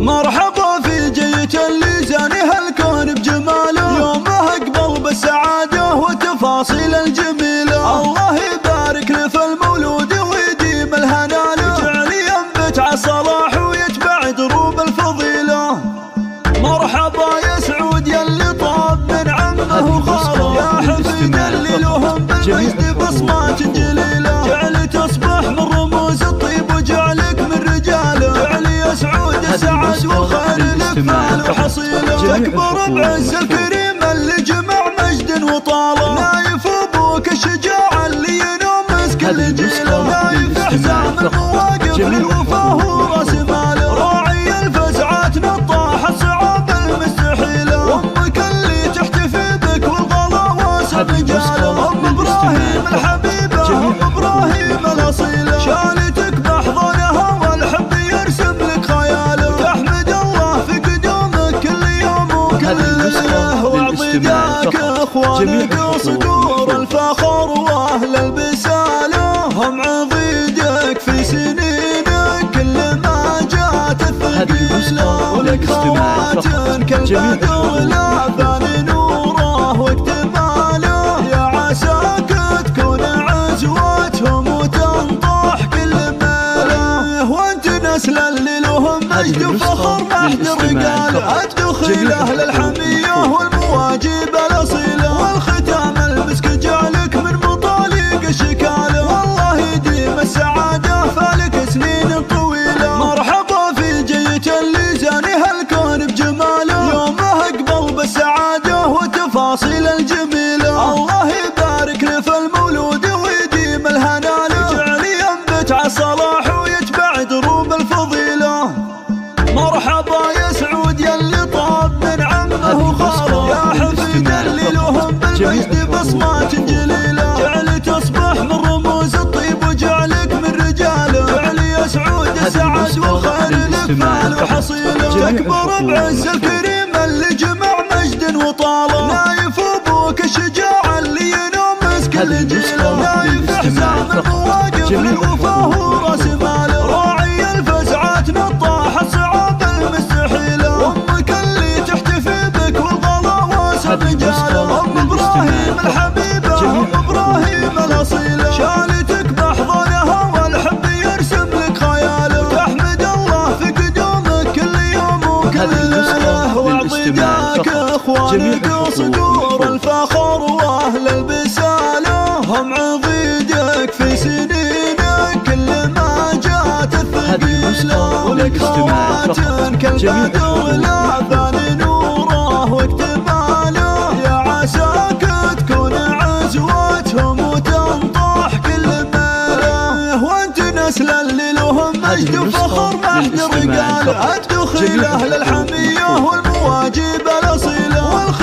مرحبا في جيت اللي زانها الكون بجماله. يومه أقبل بالسعادة وتفاصيل الجميلة. الله يبارك له في المولود ويديم الهنا له ينبت عالصلاح ويتبع دروب الفضيلة. مرحبا يا سعود يا اللي طاب من عمه وخاله. يا حفيد اللي لهم بالمجد بصمات جليلة تكبر بعز الكريم اللي جمع مجد وطاله نايف أبوك الشجاع اللي ينوم مسك الجيله نايف حزام المواقف للوفاه وراس ماله راعي الفزعات نطاح الصعاب المستحيلة. أمك اللي تحتفي بك والغلا واسع رجاله أم إبراهيم الحبيبه ذاك اخوانك صدور الفخر واهل البسالة. هم عضيدك في سنينك كل ما جات الثقيلة. ولك خوات كالبدر لا ثاني نوره واكتماله. يا عساك تكون عزوتهم وتنطح كل ماله. وانت نسل اللي لهم مجد وفخر ما حد رقاله الدخيل أهل الحميه مرحبا يا سعود يا اللي طاب من عمه وخاله يا حفيد اللي لهم بالمجد بصمات جليلة. جعل تصبح من رموز الطيب وجعلك من رجاله جعل يا سعود السعد والخير لك مال وحصيله تكبر بعز الكريم اللي جمع مجد وطاله نايف أبوك الشجاع اللي ينوم مسك الجيله نايف حزام المواقف للوفاه ذاك اخوانك صدور الفخر وأهل البسالة. هم عضيدك في سنينك كل ما جات الثقيلة. ولك خوات كالبدر المجد وفخر محد الرجال الدخيل أهل الحمية والمواجب الأصيلة.